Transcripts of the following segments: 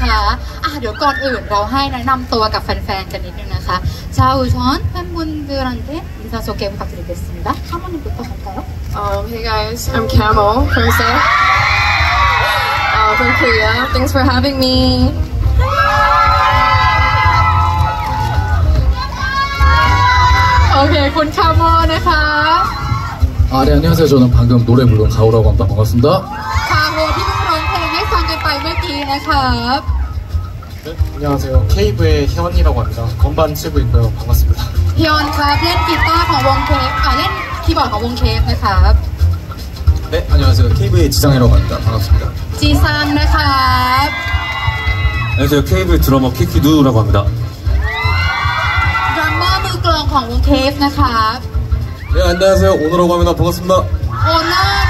นะคะอ่ะเดี๋ยวก่อนอื่นเราให้แนะนำตัวกับแฟนๆกันนิดนึงนะคะ자 우선 팬분들한테 인사 소개 부탁드리겠습니다. 사모님부터 갈까요? Um, hey guys, I'm Camel from Seoul, uh, from Korea. Thanks for having me. 오케이, 군 카모 นะคะ 아, 네, 안녕하세요. 저는 방금 노래 부른 가오라고 합니다. 반갑습니다. นะครับ 네, 안녕하세요. 케이브의 혜원이라고 합니다. 건반 치고 있고요. 반갑습니다. พี่ออนครับเล่นกีตาร์ของวงเคฟอ่าเล่นคีย์บอร์ดของวงเคฟนะครับ 네, 안녕하세요. 케이브의 지상이라고 합니다. 반갑습니다. จีซังนะครับ 안녕하세요. 케이브의 드러머 키키누라고 합니다. ดรัมเมอร์มือกลองของวงเคฟนะครับ 네, 안녕하세요. 오너라고 합니다. 반갑습니다. โอเนอร์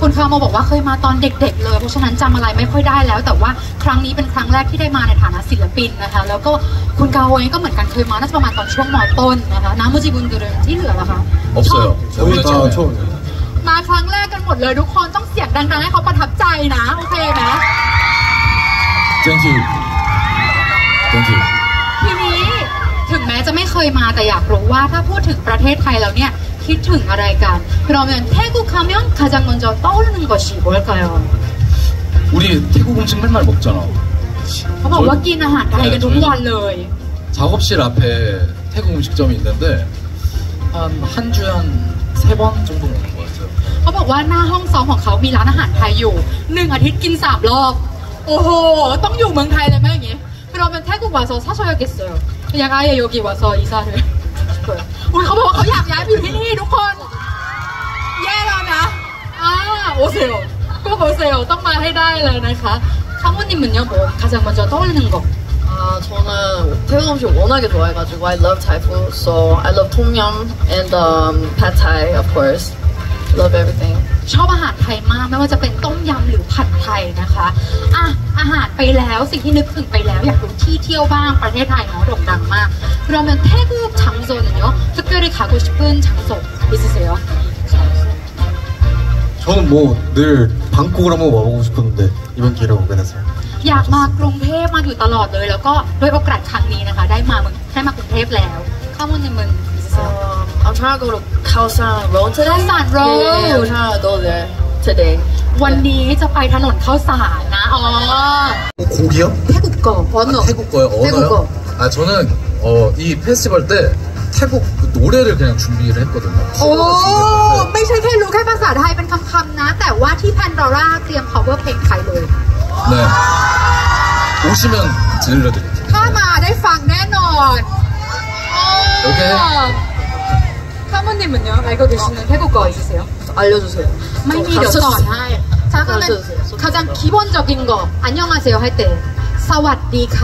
คุณคาโมบอกว่าเคยมาตอนเด็กๆเลย เพราะฉะนั้นจำอะไรไม่ค่อยได้แล้ว แต่ว่าครั้งนี้เป็นครั้งแรกที่ได้มาในฐานะศิลปินนะคะ แล้วก็คุณคาโอเอก็เหมือนกันเคยมาน่าจะประมาณตอนช่วงหมอต้นนะคะน้ำมุจิบุญกุเรนที่เหลือละคะชอบมาครั้งแรกกันหมดเลยทุกคนต้องเสียงดังๆให้เขาประทับใจนะโอเคไหม Thank you Thank you ทีนี้ถึงแม้จะไม่เคยมาแต่อยากรู้ว่าถ้าพูดถึงประเทศไทยแล้วเนี่ย 길통이 가라니까 그러면 태국 하면 가장 먼저 떠오르는 것이 뭘까요? 우리 태국 음식 맨날 먹잖아. 봐봐 저... 왔기나 한. 나 이게 너무 알러이. 작업실 앞에 태국 음식점이 있는데 한 한 주에 한 세 번 정도 먹는 것 같아요. 봐봐 와나 홍성 홍가오 미란 한 타요. 능 아티스트 긴삽 럽. 오호 떡 요 멍 타이 되면 이. 그러면 태국 와서 사셔야겠어요. 그냥 아예 여기 와서 이사를. เมืองไทยเลยไหมอย่างงี้เราเป็นแท้กูวาโซซาชอยาเกสเซลอยากอายโยกิวาโซอีซาเลยอุ้ยเขาบอกว่าเขาอยากย้ายไปอยู่ที่นี่ทุกคน แย่แล้วนะอ่าโอเซลก็โอเซลต้องมาให้ได้เลยนะคะข้างวันนี้เหมือนยังบอก가장먼저떠올리는거 아 저는 태국 음식 워낙에 좋아해가지고 I love Thai food. So I love tom yum and um, pad Thai, of course. Love everything. ชอบอาหารไทยมากไม่ว่าจะเป็นต้มยำหรือผัดไทยนะคะอ่ะอาหารไปแล้วสิ่งที่นึกถึงไปแล้วอยากรู้ที่เที่ยวบ้างประเทศไทยเนาะโด่งดังมาก 그러면태국장소는요특별히가고싶은장소있으세요 저는 뭐 늘 방콕을 한번 와보고 싶었는데 이번 기회를 오게 돼서 อยากมากรุงเทพมาอยู่ตลอดเลย แล้วก็ด้วยโอกาสครั้งนี้นะคะ ได้มาเมืองได้มากรุงเทพแล้วข้ามูลในเมือง있으세요 Um, I'm trying to go to Khaosan Road today. Khaosan Yeah, yeah, yeah, Road. I'm trying to go there today. วันนี้จะไปถนนข้าวสารนะอ๋อ 고기요? แค่กุกกอบ언어 태국 거요? 태국 거. 언어요? 아 저는 어, 이 페스티벌 때 태국 그 노래를 그냥 준비를 했거든요. โอ้ 커버를 준비했는데 ไม่ใช่แค่รู้แค่ภาษาไทยเป็นคำๆนะ แต่ว่าที่แพนดอร่าเตรียม cover เพลงไทยเลย 네 오시면 들려드릴게요. ถ้ามาได้ฟังแน่นอนโอ เค 사모님은요? 알고 계시는 태국어 있으세요? 알려주세요. ไม่มีเดี๋ยวสอนให้ 자 그러면 가장 기본적인 거 안녕하세요 할 때 사와디카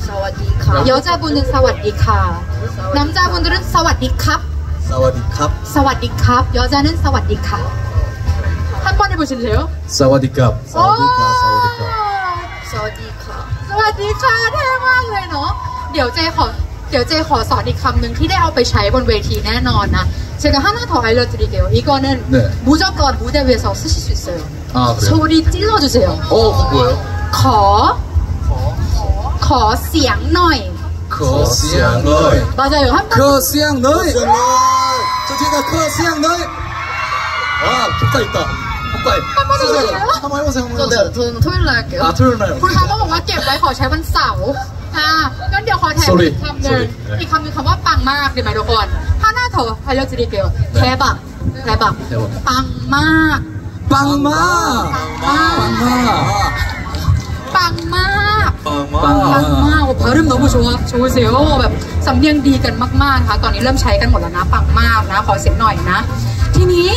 사와디카. 여자분은 사와디카 남자분들은 사와디캅 사와디캅 사와디캅 여자는 사와디카 한 번 해보실래요? 사와디캅. 오! 사와디카. สวัสดีค่ะเท่มากเลยเนาะ เดี๋ยวเจขอ เดี๋ยวเจขอสอนอีกคำหนึ่งที่ได้เอาไปใช้บนเวทีแน่นอนนะ 제가 하나 더 알려드릴게요. 이거는 네. 무조건 무대 위에서 쓰실 수 있어요. 아 그래요? 소리 찔러주세요. 어 그거 뭐예요? ข ขอเสียงหน่อย ขอเสียงหน่อย大家有汉ขอเสียงหน่อยขจะที่ไหนขอเสียงหน่อยอ่าถูกต้องถูกต้องทำไมวะเสียเดี๋ยวทุนทุนเลยเกี่ยวทุ่นเลยคุณเขาก็บอกว่าเก็บไว้ขอใช้วันเสาร์อะงั้นเดี๋ยวขอแถมอีกคำหนึ่งอีกคำหนึ่งคำว่าปังมากเดี๋ยวไหมทุกคนถ้าหน้าโถไฮเลจิรีเกลแคบักอะบักปังมากปังมากปังมาก ปังมาก 빵마! ปังมากโอ้พารึมน้องผู้ชมโชว์เซลแบบสำเนียงดีกันมากๆนะคะตอนนี้เริ่มใช้กันหมดแล้วนะ ปังมากนะ ขอเสียงหน่อยนะ ทีนี้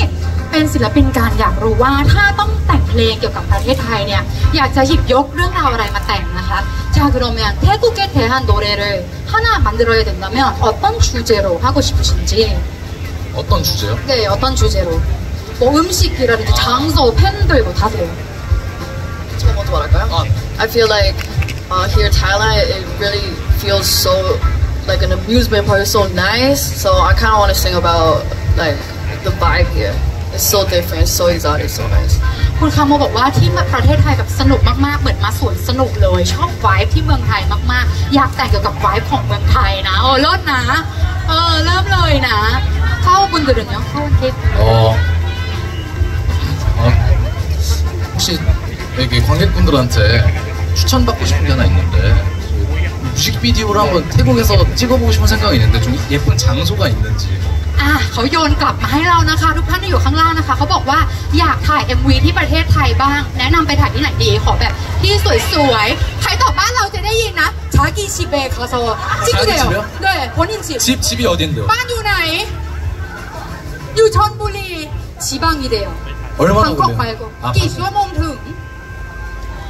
เป็นศิลปินการอยากรู้ว่าถ้าต้องแต่งเพลงเกี่ยวกับประเทศไทยเนี่ย อยากจะหยิบยกเรื่องราวอะไรมาแต่งนะคะ자그러면태국에대한노래를하나만들어야된다면어떤주제로하고싶으신지 어떤 주제요? 네, 어떤 주제로? 뭐 음식이라든지 장소, 팬들 뭐 다세요. 저 먼저 말할까요? I feel like uh, here in Thailand, it really feels so like an amusement park. It's so nice. So I kind of want to sing about like the vibe here. It's so different. It's so exotic. So nice. คุณคาโมบอกว่าที่มาประเทศไทยแบบสนุกมากๆ เหมือนมาสวนสนุกเลย ชอบไวฟ์ที่เมืองไทยมากๆ อยากแต่งเกี่ยวกับไวฟ์ของเมืองไทยนะ โอ้เลิศนะ เออ เริ่มเลยนะ เข้าบุญเดือนเนาะเข้าวันที่ 어, 어, 혹시 여기 관객분들한테 추천받고 싶은 게 하나 있는데 뮤직비디오를 한번 태국에서 찍어보고 싶은 생각이 있는데 좀 예쁜 장소가 있는지 อ่ะเขาโยนกลับมาให้เรานะคะ ทุกท่านที่อยู่ข้างล่างนะคะ เขาบอกว่าอยากถ่าย MV ที่ประเทศไทยบ้าง แนะนำไปถ่ายที่ไหนดี ขอแบบที่สวยๆ ใครตอบบ้านเราจะได้ยินนะชากีชิเบคาโซจิกเดียว 자기 집이요? เด้วนอินชิ 집, 집이 어딘데요? บ้านอยู่ไหน อยู่ชนบุรีชิบังอีเดียว 얼마나 ทางกอกไป 걸려요? ก็ 아, กี่ชั่วโมงถึง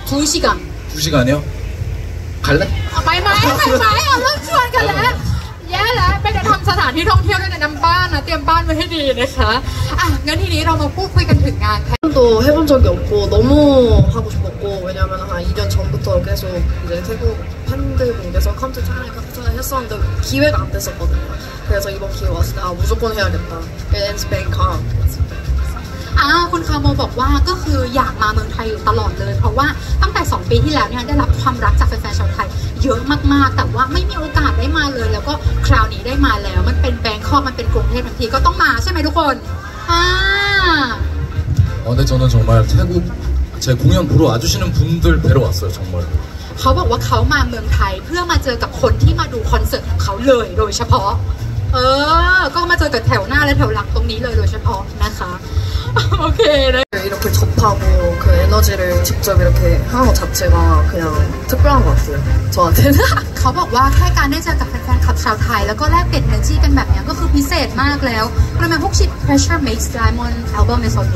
ทูชิกัง 두 시간이요? 갈래? เอาไปไหมไปไหมเอาเริ่มชวนกันแล้วแย่แล้วไปจะทำสถานที่ท่องเที่ยวด้วยนะนำบ้านนะเตรียมบ้านไว้ให้ดีนะคะอ่ะงั้นทีนี้เรามาพูดคุยกันถึงงาน 도 해본 적이 없고 너무 하고 싶었고 왜냐면 한 2년 전부터 계속 이제 태국 팬들 분께서 컴퓨터 차라리 컴퓨터 했었는데 기회가 안 됐었거든요. 그래서 이번 기회 왔을 때 아 무조건 해야겠다. It's Bangkok. อ่าคุณคาโมบอกว่าก็คืออยากมาเมืองไทยอยู่ตลอดเลย เพราะว่าตั้งแต่ 2 ปีที่แล้วเนี่ยได้รับความรักจากแฟนๆชาวไทยเยอะมากๆ แต่ว่าไม่มีโอกาสได้มาเลย แล้วก็คราวนี้ได้มาแล้ว มันเป็นแบงคอกมันเป็นกรุงเทพบางทีก็ต้องมาใช่ไหมทุกคนอ่า 어, 근데 저는 정말 태국 제 공연 보러 와주시는 분들 뵈러 왔어요, 정말. เขาบอกว่าเขามาเมืองไทยเพื่อมาเจอกับคนที่มาดูคอนเสิร์ตของเขาเลยโดยเฉพาะ เออ ก็มาเจอกับแถวหน้าและแถวหลังตรงนี้เลยโดยเฉพาะนะคะ โอเคนะ 이렇게 접하고 그 에너지를 직접 이렇게 하는 것 자체가 그냥 특별한 것 같아요. 저한테는. เขาบอกว่าแค่การได้เจอกับแฟนๆคลับชาวไทย แล้วก็แลกเปลี่ยน energy กันแบบเนี้ยก็คือพิเศษมากแล้ว그러면혹시 Pressure Makes Diamond 앨범에서도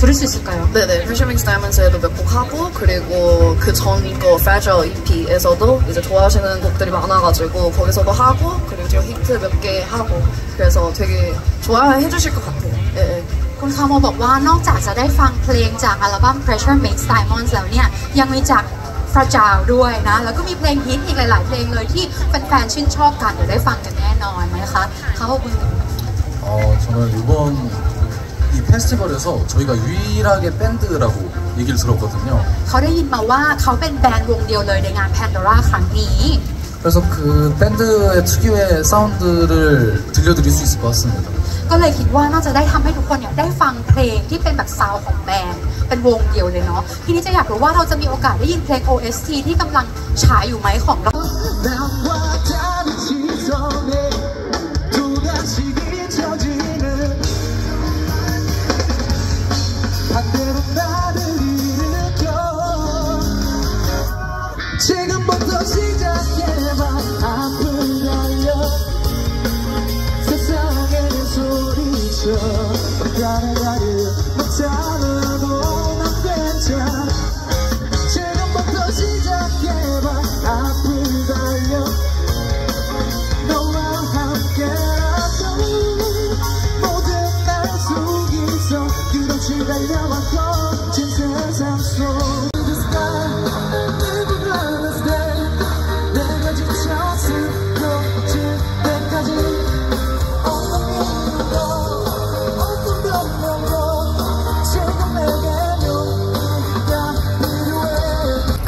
들을 수 있을까요? 네네, 패션믹스 다이먼스에도 몇 곡 하고 그리고 그 전 거 Fragile EP에서도 이제 좋아하시는 곡들이 많아가지고 거기서도 하고 그리고 제가 히트 몇 개 하고 그래서 되게 좋아해 주실 것 같아요. 예, 예. คุณคาโมบอกว่านอกจากจะได้ฟังเพลงจากอัลบั้ม Pressure Makes Diamonds แล้วเนี่ย ยังมีจาก Fragile ด้วยนะ แล้วก็มีเพลงฮิตอีกหลายๆ เพลงเลยที่แฟนๆชื่นชอบกันเดี๋ยวได้ฟังกันแน่นอนนะคะเขาบอกคุณ 어, 저는 이번 이 페스티벌에서 저희가 유일하게 밴드라고 얘기를 들었거든요. เขาได้ยินมาว่าเขาเป็นแบรนด์วงเดียวเลยในงาน Pandora ครั้งนี้ 그래서 그 밴드의 특유의 사운드를 들려드릴 수 있을 것 같습니다. ก็เลยคิดว่าน่าจะได้ทำให้ทุกคนเนี่ยได้ฟังเพลงที่เป็นแบบซาวด์ของแบรนด์เป็นวงเดียวเลยเนาะทีนี้จะอยากรู้ว่าเราจะมีโอกาสได้ยินเพลง OST ที่กำลังฉายอยู่ไหมของเรา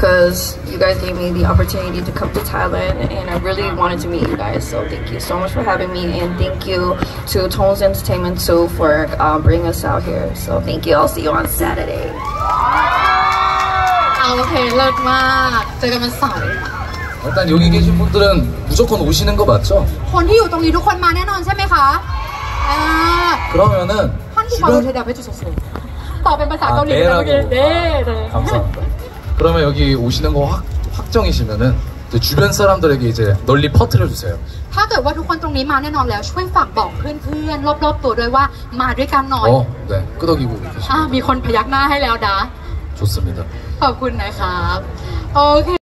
Because you guys gave me the opportunity to come to Thailand and I really wanted to meet you guys. So thank you so much for having me and thank you to Tones Entertainment too for um, bringing us out here. So thank you. I'll see you on Saturday. เอาโอเคเลิศมาก เจอกันวันเสาร์ 일단 여기 계신 분들은 무조건 오시는 거 맞죠? คนที่อยู่ตรงนี้ทุกคนมาแน่นอนใช่ไหมคะอ่า 그러면은 ท่านผู้ฟังเราเท 주변 ดาไปจุดสูงตอบเป็นภาษาเกาหลีนะเมื่อกี้เด้เด้ 감사합니다. 그러면 여기 오시는 거 확, 확정이시면은 이제 주변 사람들에게 이제 널리 퍼뜨려 주세요. ถ้าเกิดว่าทุกคนตรงนี้มาแน่นอนแล้วช่วยฝากบอกเพื่อนๆรอบๆตัวด้วยว่ามาด้วยกันหน่อย 어, 네, 끄덕이고 อ่า 계십니다. มีคนพยักหน้าให้แล้วนะ 좋습니다. ขอบคุณนะครับ โอเค